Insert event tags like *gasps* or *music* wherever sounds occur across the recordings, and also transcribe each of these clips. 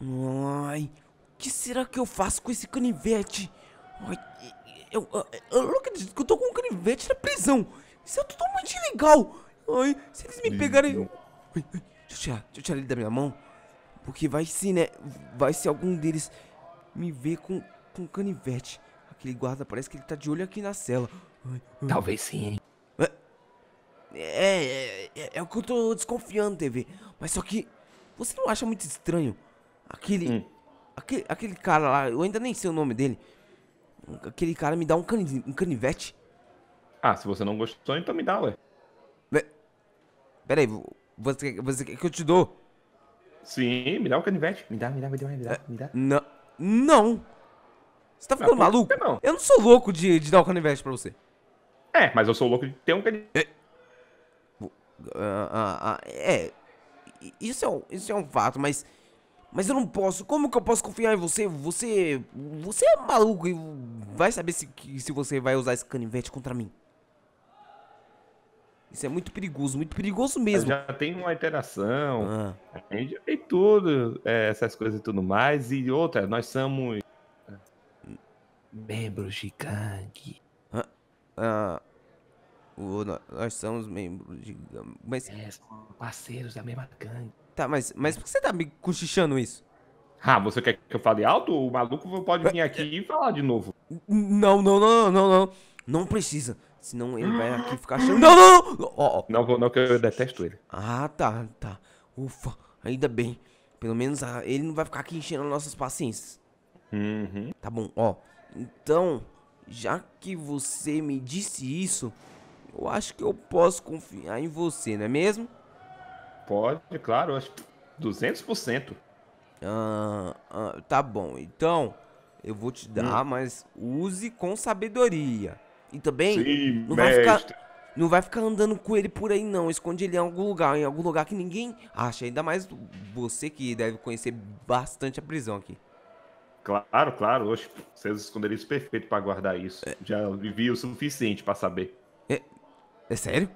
Ai, o que será que eu faço com esse canivete? Ai, eu, eu, eu não acredito que eu tô com um canivete na prisão. Isso é totalmente ilegal. Ai, se eles me pegarem... Ai, ai, deixa eu tirar, deixa eu tirar ele da minha mão. Porque vai sim, né? Vai ser algum deles me ver com, com canivete. Aquele guarda parece que ele tá de olho aqui na cela. Ai, ai. Talvez sim, hein? É, é, é, é o que eu tô desconfiando, TV. Mas só que você não acha muito estranho aquele, Hum. aquele, aquele cara lá, eu ainda nem sei o nome dele. Aquele cara me dá um, cani, um canivete. Ah, se você não gostou, então me dá, ué. Pera aí, vo- você, você quer que eu te dou? Sim, me dá o canivete. Me dá, me dá, me dá, me dá, me dá. Não. Não. Você tá ficando que maluco? não? Eu não sou louco de, de dar o canivete pra você. É, mas eu sou louco de ter um canivete. Ah, ah, ah, é. i- Isso é, um, isso é um fato, mas. Mas eu não posso. Como que eu posso confiar em você? Você. Você é maluco e vai saber se, se você vai usar esse canivete contra mim. Isso é muito perigoso, muito perigoso mesmo. Já tem uma interação. Ah, A gente já tem tudo, é, essas coisas e tudo mais. E outra, nós somos é, membros de gangue. ah, o- nó- nós somos membros de. Mas. É, somos parceiros da mesma gangue. Tá, mas, mas por que você tá me cochichando isso? Ah, você quer que eu fale alto? O maluco pode vir aqui e falar de novo. Não, não, não, não, não. Não precisa. Senão ele vai aqui ficar *gasps* achando. Não, não, não! Ó, ó. Não, vou- não, que eu detesto ele. Ah, tá, tá. Ufa, ainda bem. Pelo menos ah, ele não vai ficar aqui enchendo nossas paciências. Uhum. Tá bom, ó. Então, já que você me disse isso, eu acho que eu posso confiar em você, não é mesmo? Pode, claro, acho que 200%. Ah, ah, tá bom, então eu vou te dar, mas use com sabedoria. E também Sim, não vai ficar- não vai ficar andando com ele por aí não. Esconde ele em algum lugar, em algum lugar que ninguém acha. Ainda mais você que deve conhecer bastante a prisão aqui. Claro, claro. Oxe, seus esconderijos perfeitos pra guardar isso. Já vivi o suficiente pra saber. É sério?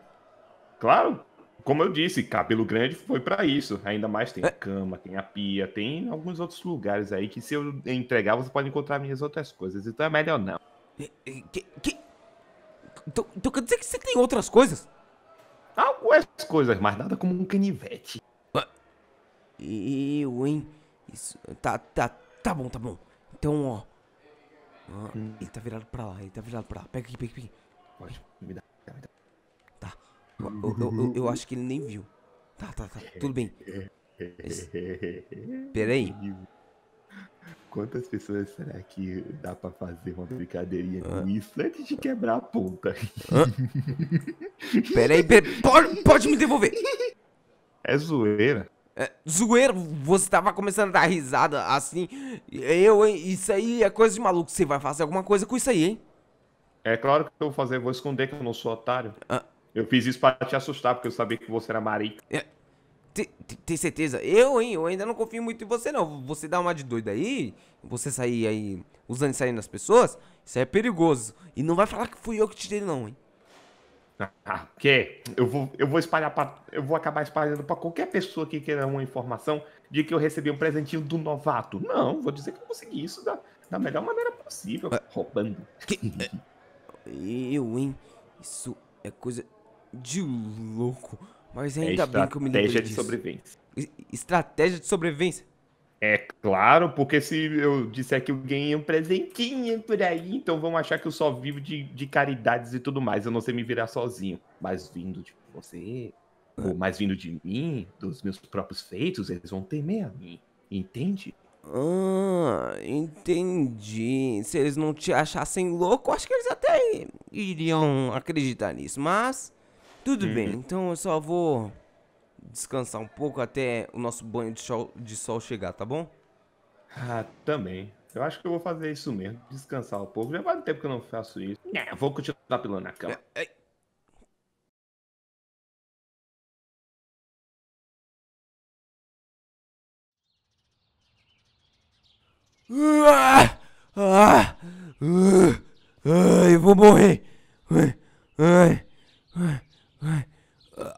Claro, como eu disse, cabelo grande foi pra isso. Ainda mais tem É. a cama, tem a pia, tem alguns outros lugares aí que se eu entregar você pode encontrar minhas outras coisas. Então é melhor não. É, é, Que, que... Então, então quer dizer que você tem outras coisas? Algumas coisas, mas nada como um canivete. Eu, hein? Isso. Tá, tá, tá bom, tá bom. Então, ó. Ah, Ele tá virado pra lá, ele tá virado pra lá. Pega aqui, pega aqui. Pode, me dá. Eu, eu- eu- acho que ele nem viu. Tá, tá, tá. Tudo bem. *laughs* Pera aí. Quantas pessoas será que dá pra fazer uma brincadeirinha Ah. com isso antes de quebrar a ponta? Pera aí, pera Pode, pode me devolver. É zoeira. É, zoeira, você tava começando a dar risada assim. Eu, hein? Isso aí é coisa de maluco. Você vai fazer alguma coisa com isso aí, hein? É claro que eu vou fazer, vou esconder que eu não sou otário. Ah. Eu fiz isso pra te assustar, porque eu sabia que você era marido. Tem, tem- tem certeza? Eu, hein? Eu ainda não confio muito em você, não. Você dá uma de doido aí, você sair aí usando isso aí nas pessoas, isso aí é perigoso. E não vai falar que fui eu que tirei, não, hein? Ah, que? Eu vou, eu vou espalhar pra, Eu vou acabar espalhando pra qualquer pessoa que queira uma informação de que eu recebi um presentinho do novato. Não, vou dizer que eu consegui isso da, da melhor maneira possível. Ah. Roubando. Que... *laughs* Eu, hein? Isso é coisa de louco. Mas É ainda bem que eu me lembrei estratégia de disso. sobrevivência. Es- Estratégia de sobrevivência? É claro, porque se eu disser que eu ganhei um presentinho por aí, então vão achar que eu só vivo de, de caridades e tudo mais. Eu não sei me virar sozinho. Mas vindo de você, ou mais vindo de mim, dos meus próprios feitos, eles vão temer a mim. Entende? Ah, entendi. Se eles não te achassem louco, acho que eles até iriam acreditar nisso. Mas, tudo bem. Então eu só vou descansar um pouco até o nosso banho de sol, de sol chegar, tá bom? Ah, também. Eu acho que eu vou fazer isso mesmo. Descansar um pouco. Já faz tempo que eu não faço isso. Não, vou continuar pilando na cama. Ai. Ah! Ah! Ah! Ai, eu vou morrer. Ai, ai, ai, ai,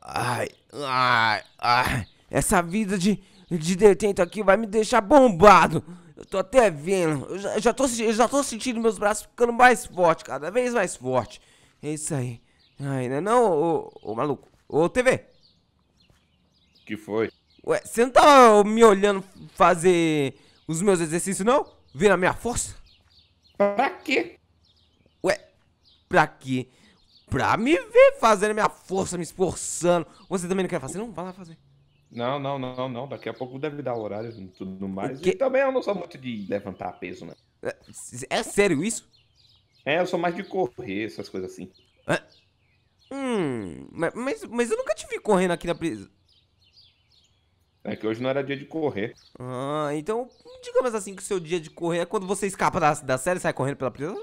ai, ai, ai. Essa vida de, de detento aqui vai me deixar bombado. Eu tô até vendo. Eu já, eu já, tô, eu já tô sentindo meus braços ficando mais fortes, cada vez mais forte. É isso aí. Ai, não é não, ô, ô maluco? Ô, TV. que foi? Ué, você não tava me olhando fazer os meus exercícios, não? Vendo a minha força? Pra quê? Ué, pra quê? Pra me ver fazendo a minha força, me esforçando. Você também não quer fazer? Não, vai lá fazer. Não, não, não, não. Daqui a pouco deve dar horário e tudo mais. E também eu não sou muito de levantar peso, né? É, é sério isso? É, eu sou mais de correr, essas coisas assim. Hum, mas, mas, mas eu nunca te vi correndo aqui na prisão. É que hoje não era dia de correr. Ah, então, digamos assim que o seu dia de correr é quando você escapa da, da série e sai correndo pela prisão?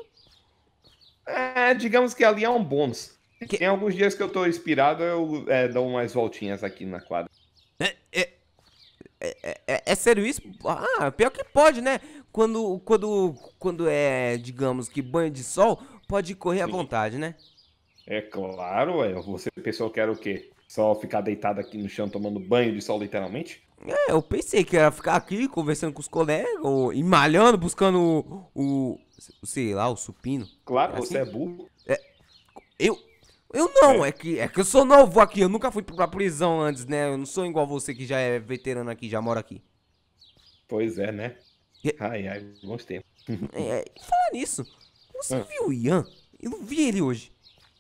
É, digamos que ali é um bônus. Que- Tem alguns dias que eu tô inspirado, eu é, dou umas voltinhas aqui na quadra. É, é, é, é- é sério isso? Ah, pior que pode, né? Quando, quando, quando é, digamos que banho de sol, pode correr à Sim. vontade, né? É claro, ué. Você pensou que era o quê? Só ficar deitado aqui no chão tomando banho de sol, literalmente? É, eu pensei que era ficar aqui conversando com os colegas, ou e malhando, buscando o, o, sei lá, o supino. Claro, É você assim? é burro. Eu, eu não, é. que, é que eu sou novo aqui, eu nunca fui pra prisão antes, né? Eu não sou igual você que já é veterano aqui, já mora aqui. Pois é, né? E- Ai, ai, bons tempos. *laughs* É, falar nisso, você Ah. viu o Ian? Eu não vi ele hoje.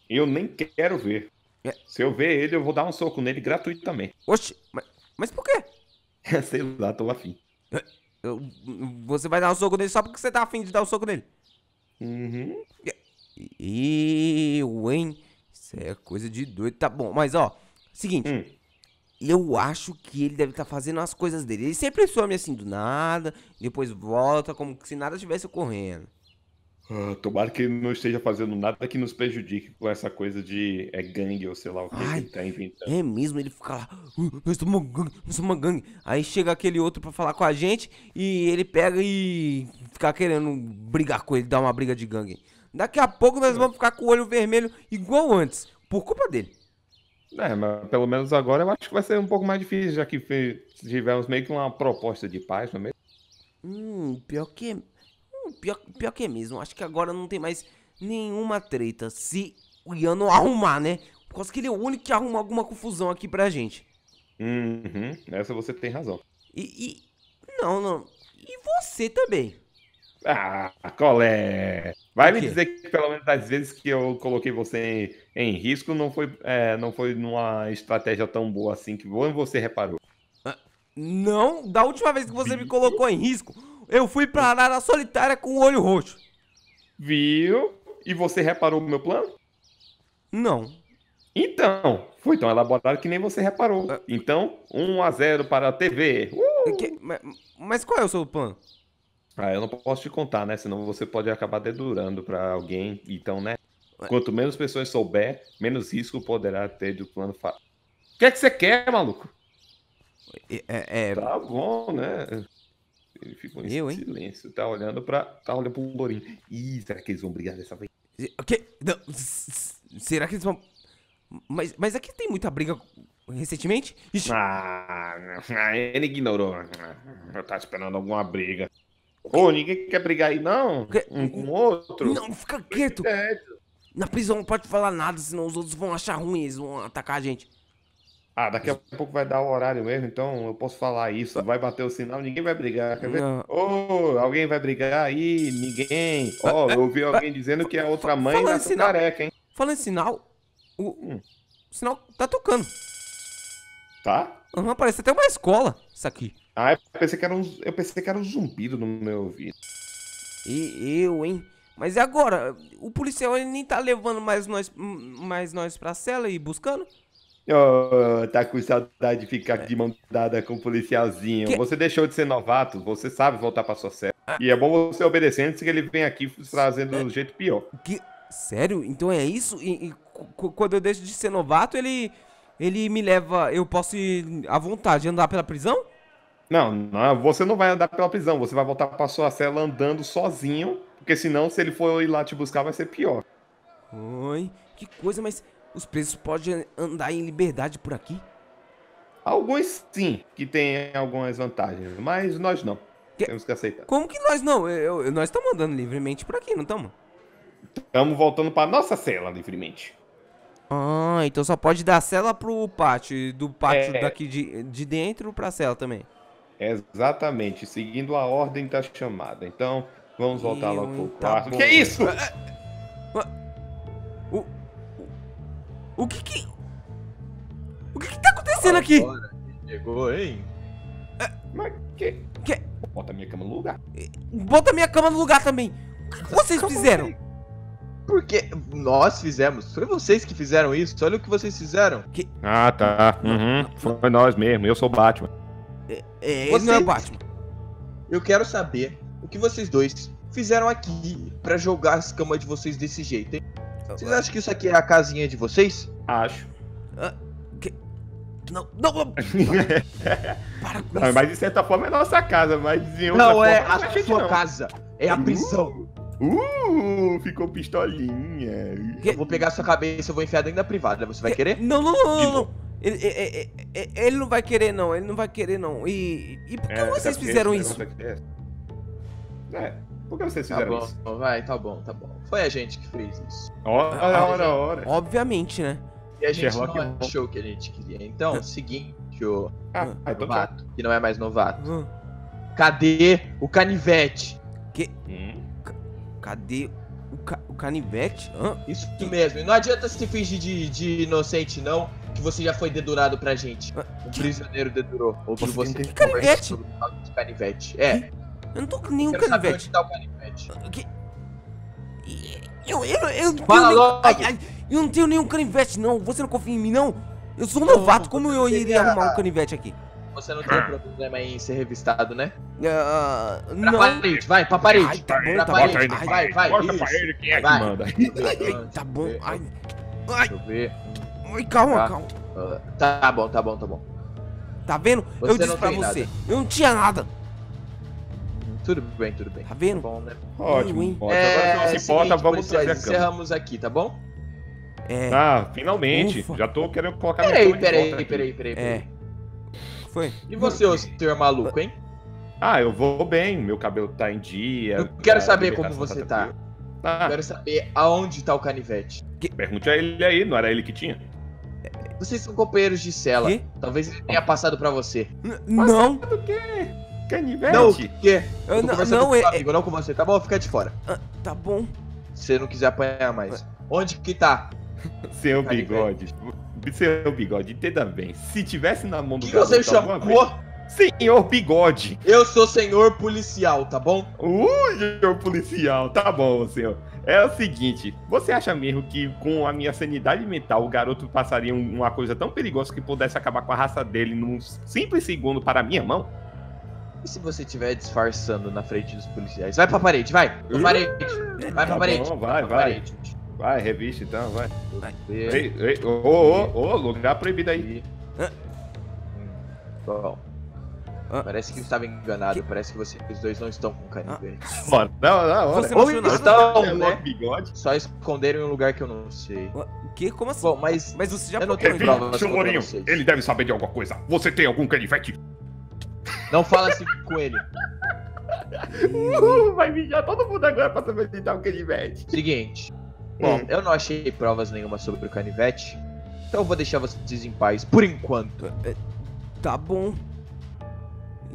Eu nem quero ver. É. Se eu ver ele, eu vou dar um soco nele gratuitamente. Oxe, mas, mas por quê? *laughs* Sei lá, tô afim. Eu- você vai dar um soco nele só porque você tá afim de dar um soco nele. Uhum. Eu, hein? Isso é coisa de doido. Tá bom, mas ó, seguinte, Hum. eu acho que ele deve estar fazendo as coisas dele. Ele sempre some assim do nada, depois volta como se nada estivesse ocorrendo. Ah, tomara que ele não esteja fazendo nada que nos prejudique com essa coisa de é gangue ou sei lá o que Ai. ele tá inventando. É mesmo, ele fica lá, "Uh, nós somos uma gangue, nós somos uma gangue. Aí chega aquele outro pra falar com a gente e ele pega e fica querendo brigar com ele, dar uma briga de gangue. Daqui a pouco nós vamos ficar com o olho vermelho igual antes, por culpa dele. É, mas pelo menos agora eu acho que vai ser um pouco mais difícil, já que tivemos meio que uma proposta de paz, não é? Hum, pior que. hum, pior, pior que mesmo. Acho que agora não tem mais nenhuma treta. Se o Ian não arrumar, né? Por causa que ele é o único que arruma alguma confusão aqui pra gente. Uhum, essa você tem razão. E. e- não, não. E você também. Ah, colé! Vai me dizer que pelo menos das vezes que eu coloquei você em, em risco não foi, é, não foi numa estratégia tão boa assim que você reparou. Não, da última vez que você me colocou em risco, eu fui pra arara solitária com o olho roxo. Viu? E você reparou o meu plano? Não. Então, foi tão elaborado que nem você reparou. Ah. Então, 1 a 0 para a TV. Uh! Que- ma- mas qual é o seu plano? Ah, eu não posso te contar, né? Senão você pode acabar dedurando para alguém. Então, né? Quanto menos pessoas souber, menos risco poderá ter do plano fa... O que é que você quer, maluco? É. é- é- Tá bom, né? Ele ficou em Eu, hein? silêncio, tá olhando para, tá olhando pro Lourinho. Ih, será que eles vão brigar dessa vez? O quê? Não, será que eles vão. Mas, mas aqui tem muita briga recentemente? Ixi, Ah, não, ele ignorou. Eu tava esperando alguma briga. Ô, ninguém quer brigar aí, não? Que- Um com o outro? não, fica quieto. É. Na prisão não pode falar nada, senão os outros vão achar ruim, eles vão atacar a gente. Ah, daqui a pouco vai dar o horário mesmo, então eu posso falar isso. Vai bater o sinal, ninguém vai brigar. Quer ver? Ô, alguém vai brigar aí? Ninguém. Ó, eu ouvi alguém dizendo que a outra mãe nasceu sinal- careca, hein? Falando em sinal, o, Hum. o sinal tá tocando. Tá? Aham, parece até uma escola, isso aqui. Ah, eu pensei que era um, eu pensei que era um zumbido no meu ouvido. E eu, hein? Mas e agora? O policial ele nem tá levando mais nós, mais nós pra cela e buscando? Oh, tá com saudade de ficar de mão dada com o policialzinho. Que- Você deixou de ser novato, você sabe voltar pra sua cela. E é bom você obedecer antes que ele venha aqui trazendo do jeito pior. Que... Sério? Então é isso? E, e quando eu deixo de ser novato, ele. Ele me leva. Eu posso ir à vontade andar pela prisão? Não, não, você não vai andar pela prisão, você vai voltar pra sua cela andando sozinho, porque senão, se ele for ir lá te buscar, vai ser pior. Oi, que coisa, mas os presos podem andar em liberdade por aqui? Alguns sim, que tem algumas vantagens, mas nós não. Que- Temos que aceitar. Como que nós não? Eu- eu- nós estamos andando livremente por aqui, não estamos? Estamos voltando para nossa cela livremente. Ah, então só pode dar cela pro pátio. Do pátio É. daqui de, de dentro pra cela também. Exatamente, seguindo a ordem da chamada. Então, vamos voltar logo pro tá quarto. bom. que isso? O, o, o que que... O que que tá acontecendo aqui? Agora, Chegou, hein? Mas que? Que- Bota minha cama no lugar. Bota minha cama no lugar também. O que que vocês fizeram? Porque nós fizemos. Foi vocês que fizeram isso. Olha o que vocês fizeram. Ah, tá. Uhum. Foi nós mesmo. Eu sou o Batman. É, ele não é Vocês- Batman. Eu quero saber o que vocês dois fizeram aqui pra jogar as camas de vocês desse jeito, hein? Vocês acham que isso aqui é a casinha de vocês? Acho. Não, não, não, *laughs* para com Não, isso. mas de certa forma é nossa casa, mas em outra Não forma, é eu a sua não. casa. É a prisão. Uh, ficou pistolinha. Que- Eu vou pegar sua cabeça e vou enfiar dentro da privada. Você vai Que- querer? Não, não, não, não, não. Ele, é- é- é- é- ele não vai querer, não. Ele não vai querer, não. E, e por que É, vocês fizeram isso? aqui É, por que vocês Tá fizeram bom, isso? vai, tá bom, tá bom. Foi a gente que fez isso. Ora, Ah, ora, ora. Obviamente, né? E a gente Sherlock não achou o que a gente queria. Então, o seguinte, ô Ah, ah, então tá. novato, que não é mais novato. Hum, Cadê o canivete? Hum. Cadê o, ca- o canivete? Hã? Isso mesmo. E não adianta se fingir de, de inocente, não, que você já foi dedurado pra gente. Ah, O prisioneiro dedurou. Ou que Você que canivete? sobre o de canivete. É, Eu não tô com nenhum canivete. onde tá o canivete. Que- Eu, eu, eu, não Fala tenho nem- logo. ai, ai, eu não tenho nenhum canivete, não. Você não confia em mim, não? Eu sou um novato, como eu iria arrumar um canivete aqui? Você não tem problema em ser revistado, né? Ah, Pra não. parede, vai, pra parede. Ai, tá bom, pra tá parede, bom. vai, vai. Isso. pra ele quem é que Vai. manda. Ai, tá bom. Ai, Deixa eu ver. Ai, calma, Tá. calma. Ah, tá bom, tá bom, tá bom. Tá vendo? Você eu disse não pra você. nada. Eu não tinha nada. Tudo bem, tudo bem. Tá vendo? Tá bom, né? Ótimo, ui. ótimo. Agora se não se importa, seguinte, vamos trazer a cama. encerramos aqui, tá bom? É. Ah, finalmente. Ufa. Já tô querendo colocar minha Peraí, volta peraí, aqui. peraí, peraí, peraí. É. Foi. E você, ô senhor maluco, hein? Ah, eu vou bem, meu cabelo tá em dia. Eu quero saber como alimentação você tá. tranquila. Ah, Quero saber aonde tá o canivete. pergunte a ele aí, não era ele que tinha? Vocês são companheiros de cela. Quê? Talvez ele tenha passado pra você. N- Não. Do quê? Canivete? Não, o quê? Eu não, não, com é, seu é- amigo, não com você, tá bom? Fica de fora. ah, Tá bom. Se você não quiser apanhar mais. Onde que tá? *laughs* Seu Canivete. bigode. Seu bigode, entenda bem. Se tivesse na mão O do que você me garoto alguma chamou? vez- Senhor bigode. Eu sou senhor policial, tá bom? Uh, senhor policial. Tá bom, senhor. É o seguinte, você acha mesmo que com a minha sanidade mental o garoto passaria um- uma coisa tão perigosa que pudesse acabar com a raça dele num simples segundo para a minha mão? E se você estiver disfarçando na frente dos policiais? Vai pra parede, vai! Pra parede! Vai pra Tá parede! bom, vai, pra vai. parede. Vai, revista então, vai. Ei, ei, ô, ô, ô, ô, lugar proibido aí. Hum, Bom. Ah. Parece que eu estava enganado. Que- Parece que vocês dois não estão com canivete. Bora, não, não, olha. Você não Ou estão, É né? bigode. Só esconderam em um lugar que eu não sei. O quê? Como assim? Bom, mas Mas você já eu não tenho então? prova. Seu Lourinho, ele deve saber de alguma coisa. Você tem algum canivete? não fala assim com ele. Uh, vai mijar todo mundo agora pra saber se dá um canivete. Seguinte. Bom, Hum. eu não achei provas nenhuma sobre o canivete. Então eu vou deixar vocês em paz por enquanto. Tá bom.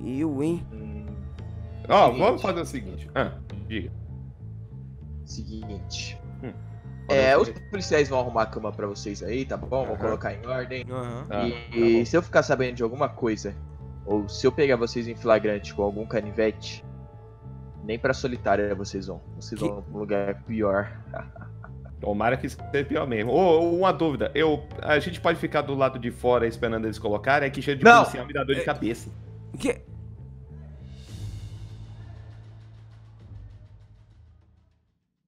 Eu, hein? Ó, Seguinte. vamos fazer o seguinte. Ah, diga. seguinte. Hum. É, os policiais vão arrumar a cama pra vocês aí, tá bom? Vou colocar em ordem. Ah, e tá bom. se eu ficar sabendo de alguma coisa, ou se eu pegar vocês em flagrante com algum canivete, nem pra solitária vocês vão. Vocês Que- vão pra um lugar pior. Tomara que seja pior mesmo. Ô, ô, uma dúvida. Eu, a gente pode ficar do lado de fora esperando eles colocarem? É que cheio de Não. policial me dá dor de É- cabeça. Que?